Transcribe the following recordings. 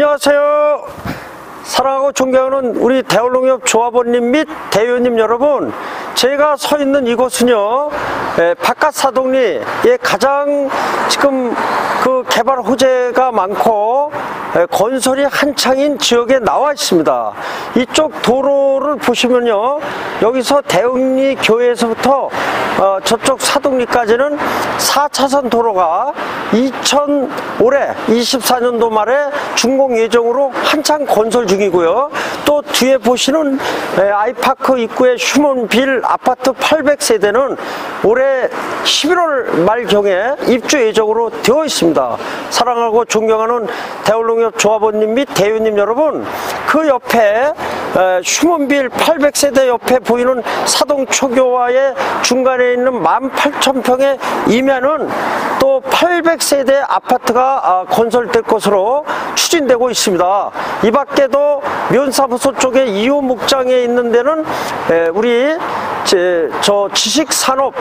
안녕하세요. 사랑하고 존경하는 우리 대울농협 조합원님 및 대의원님 여러분 제가 서 있는 이곳은요 에, 바깥 사동리에 가장 지금 그 개발 호재가 많고 에, 건설이 한창인 지역에 나와 있습니다 이쪽 도로를 보시면요 여기서 대흥리 교회에서부터 어, 저쪽 사동리까지는 4차선 도로가 2000 올해 24년도 말에 준공 예정으로 한창 건설 중이고요. 또 뒤에 보시는 아이파크 입구의 휴먼빌 아파트 800세대는 올해 11월 말경에 입주 예정으로 되어 있습니다. 사랑하고 존경하는 대울농협 조합원님 및 대위님 여러분 그 옆에 휴먼빌 800세대 옆에 보이는 사동초교와의 중간에 있는 18,000평의 이면은 또 800세대 아파트가 아, 건설될 것으로 추진되고 있습니다. 이 밖에도 면사무소 쪽에 2호 목장에 있는 데는 우리 저 지식산업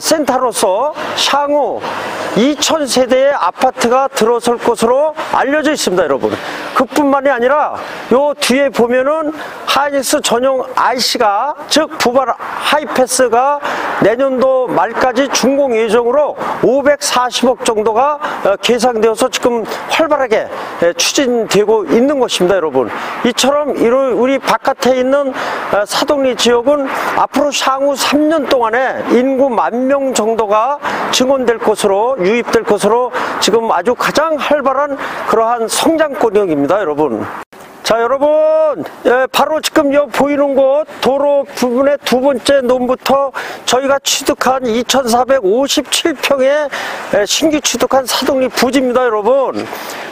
센터로서 향후 2,000세대의 아파트가 들어설 것으로 알려져 있습니다, 여러분. 그뿐만이 아니라 요 뒤에 보면은 하이닉스 전용 IC가 즉 부발 하이패스가 내년도 말까지 준공 예정으로 540억 정도가 어, 계상되어서 지금 활발하게 추진되고 있는 것입니다, 여러분. 이처럼 우리 바깥에 있는 어, 사동리 지역은 앞으로 향후 3년 동안에 인구 만 명 정도가 증원될 것으로 유입될 것으로 지금 아주 가장 활발한 그러한 성장 권역입니다, 여러분. 자 여러분 예, 바로 지금 여 보이는 곳 도로 부분의 두 번째 논부터 저희가 취득한 2457평의 예, 신규 취득한 사동리 부지입니다 여러분.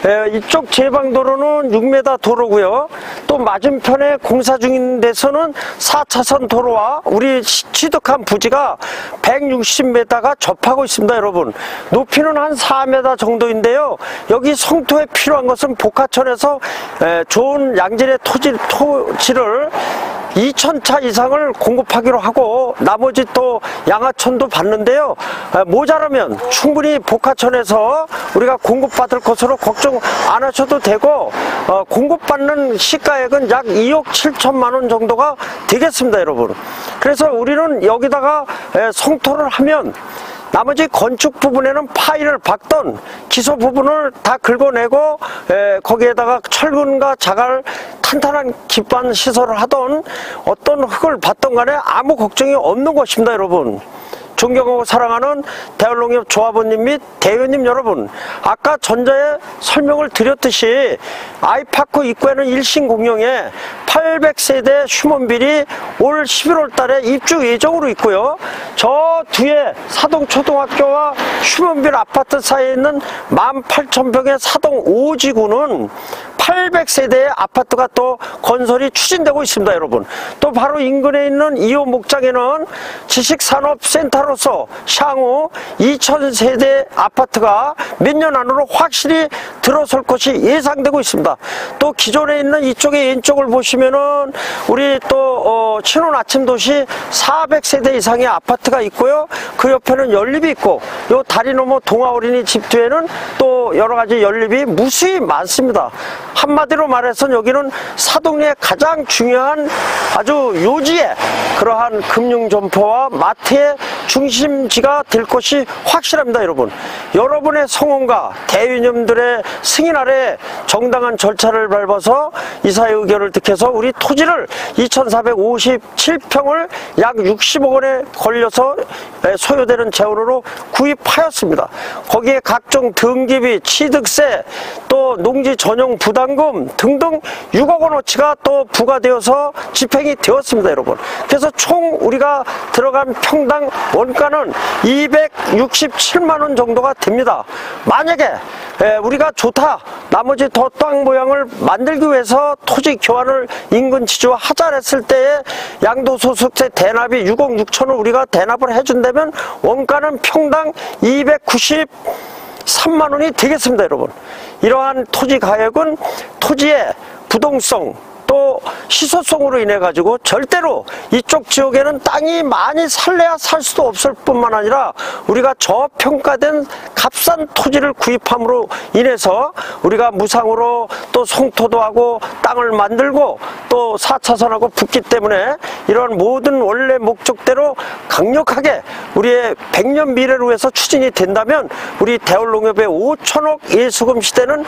예, 이쪽 제방도로는 6m 도로고요 또 맞은편에 공사 중인 데서는 4차선 도로와 우리 취득한 부지가 160m가 접하고 있습니다 여러분. 높이는 한 4m 정도인데요. 여기 성토에 필요한 것은 복하천에서 좋은 양질의 토지, 토지를 2천차 이상을 공급하기로 하고 나머지 또 양하천도 받는데요. 모자라면 충분히 복하천에서 우리가 공급받을 것으로 걱정 안 하셔도 되고 어, 공급받는 시가액은 약 2억 7천만 원 정도가 되겠습니다 여러분. 그래서 우리는 여기다가 성토를 하면 나머지 건축 부분에는 파일을 박던 기소 부분을 다 긁어내고 에, 거기에다가 철근과 자갈 탄탄한 기반 시설을 하던 어떤 흙을 받던 간에 아무 걱정이 없는 것입니다 여러분. 존경하고 사랑하는 대한농협 조합원님 및 대의원님 여러분 아까 전자에 설명을 드렸듯이 아이파크 입구에는 일신 공영에 800세대 휴먼빌이 올 11월 달에 입주 예정으로 있고요. 저 뒤에 사동초등학교와 휴먼빌 아파트 사이에 있는 18,000평의 사동 5지구는 800세대의 아파트가 또 건설이 추진되고 있습니다 여러분. 또 바로 인근에 있는 2호 목장에는 지식산업센터로서 향후 2000세대 아파트가 몇 년 안으로 확실히 들어설 것이 예상되고 있습니다. 또 기존에 있는 이쪽의 왼쪽을 보시면은 우리 또 어, 신혼 아침 도시 400세대 이상의 아파트가 있고요. 그 옆에는 연립이 있고 요 다리 넘어 동아 어린이집 뒤에는 또 여러 가지 연립이 무수히 많습니다 한마디로 말해서 여기는 사동리의 가장 중요한 아주 요지의 그러한 금융점포와 마트의 중심지가 될 것이 확실합니다 여러분. 여러분의 성원과 대위념들의 승인 아래 정당한 절차를 밟아서 이사의 의견을 득해서 우리 토지를 2457평을 약 60억 원에 걸려서 소요되는 재원으로 구입하였습니다. 거기에 각종 등기비, 취득세, 또 농지 전용 부담 보상금 등등 6억 원어치가 또 부과되어서 집행이 되었습니다 여러분. 그래서 총 우리가 들어간 평당 원가는 267만 원 정도가 됩니다. 만약에 우리가 좋다 나머지 더 땅 모양을 만들기 위해서 토지 교환을 인근 지주와 하자 했을 때에 양도소득세 대납이 6억 6천을 우리가 대납을 해준다면 원가는 평당 290 3만원이 되겠습니다 여러분. 이러한 토지 가액은 토지의 부동성 또 시소성으로 인해 가지고 절대로 이쪽 지역에는 땅이 많이 살래야 살 수도 없을 뿐만 아니라 우리가 저평가된 값싼 토지를 구입함으로 인해서 우리가 무상으로 또 송토도 하고 땅을 만들고 또 4차선하고 붙기 때문에 이런 모든 원래 목적대로 강력하게 우리의 100년 미래를 위해서 추진이 된다면 우리 대울농협의 5천억 예수금 시대는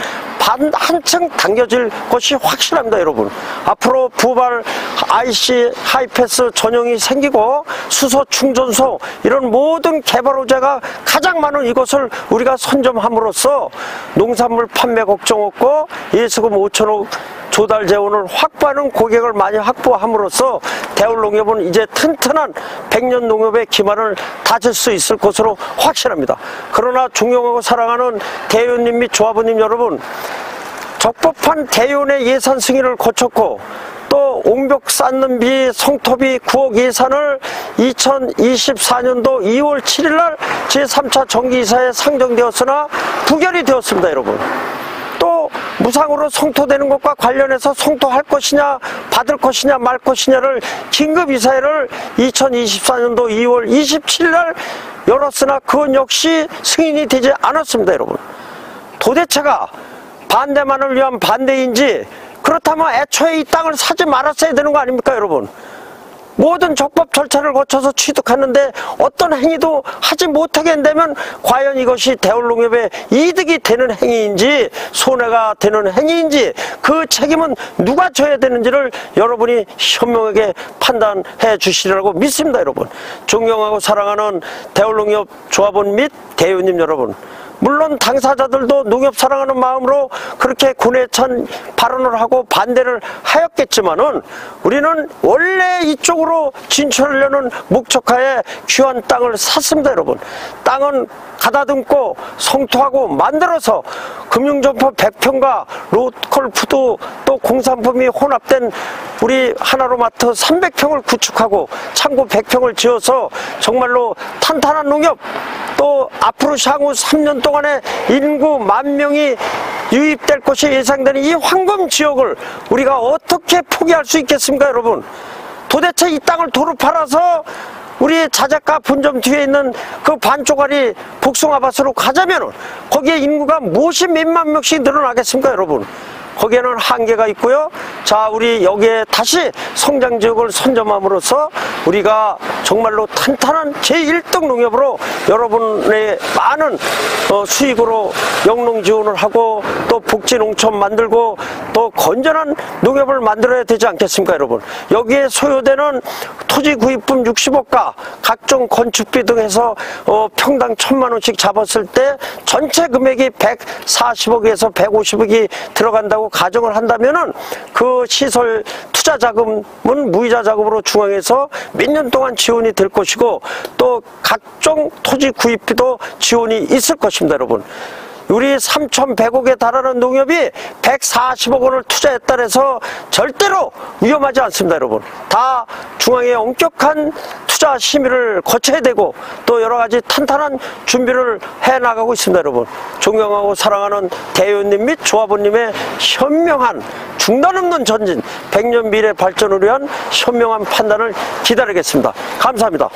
반 한층 당겨질 것이 확실합니다 여러분 앞으로 부발 IC 하이패스 전용이 생기고 수소 충전소 이런 모든 개발 호재가 가장 많은 이것을 우리가 선점함으로써 농산물 판매 걱정 없고 예수금 5천억 조달 재원을 확보하는 고객을 많이 확보함으로써 대울 농협은 이제 튼튼한 100년 농협의 기반을 다질 수 있을 것으로 확실합니다. 그러나 존경하고 사랑하는 대의원님 및 조합원님 여러분 적법한 대의원의 예산 승인을 거쳤고 또 옹벽 쌓는 비, 성토비 9억 예산을 2024년도 2월 7일 날 제3차 정기이사에 상정되었으나 부결이 되었습니다, 여러분. 또 무상으로 성토되는 것과 관련해서 성토할 것이냐 받을 것이냐 말 것이냐를 긴급이사회를 2024년도 2월 27일 날 열었으나 그건 역시 승인이 되지 않았습니다 여러분 도대체가 반대만을 위한 반대인지 그렇다면 애초에 이 땅을 사지 말았어야 되는 거 아닙니까 여러분? 모든 적법 절차를 거쳐서 취득하는데 어떤 행위도 하지 못하게 된다면 과연 이것이 대울농협의 이득이 되는 행위인지 손해가 되는 행위인지 그 책임은 누가 져야 되는지를 여러분이 현명하게 판단해 주시리라고 믿습니다 여러분. 존경하고 사랑하는 대울농협 조합원 및 대의원님 여러분 물론 당사자들도 농협 사랑하는 마음으로 그렇게 군에 찬 발언을 하고 반대를 하였겠지만은 우리는 원래 이쪽으로 진출하려는 목적하에 귀한 땅을 샀습니다, 여러분. 땅은 가다듬고 성토하고 만들어서 금융점포 100평과 로컬푸드 또 공산품이 혼합된 우리 하나로마트 300평을 구축하고 창고 100평을 지어서 정말로 탄탄한 농협 또 앞으로 향후 3년 동안에 인구 만 명이 유입될 것이 예상되는 이 황금 지역을 우리가 어떻게 포기할 수 있겠습니까, 여러분? 도대체 이 땅을 도로 팔아서 우리 자작가 분점 뒤에 있는 그 반쪽짜리 복숭아밭으로 가자면 거기에 인구가 무엇이 몇만 명씩 늘어나겠습니까, 여러분? 거기에는 한계가 있고요. 자, 우리 여기에 다시 성장 지역을 선점함으로써 우리가 정말로 탄탄한 제1등 농협으로 여러분의 많은 어, 수익으로 영농 지원을 하고 또 복지 농촌 만들고 또 건전한 농협을 만들어야 되지 않겠습니까, 여러분? 여기에 소요되는 토지 구입금 60억가 각종 건축비 등 해서 어, 평당 천만 원씩 잡았을 때 전체 금액이 140억에서 150억이 들어간다고 가정을 한다면은 그 시설 투자 자금은 무이자 자금으로 중앙에서 몇 년 동안 지원이 될 것이고 또 각종 토지 구입비도 지원이 있을 것입니다, 여러분. 우리 3,100억에 달하는 농협이 140억 원을 투자했다 해서 절대로 위험하지 않습니다, 여러분. 다 중앙의 엄격한 투자 심의를 거쳐야 되고 또 여러 가지 탄탄한 준비를 해 나가고 있습니다, 여러분. 존경하고 사랑하는 대의원님 및 조합원님의 현명한 중단 없는 전진, 100년 미래 발전을 위한 현명한 판단을 기다리겠습니다. 감사합니다.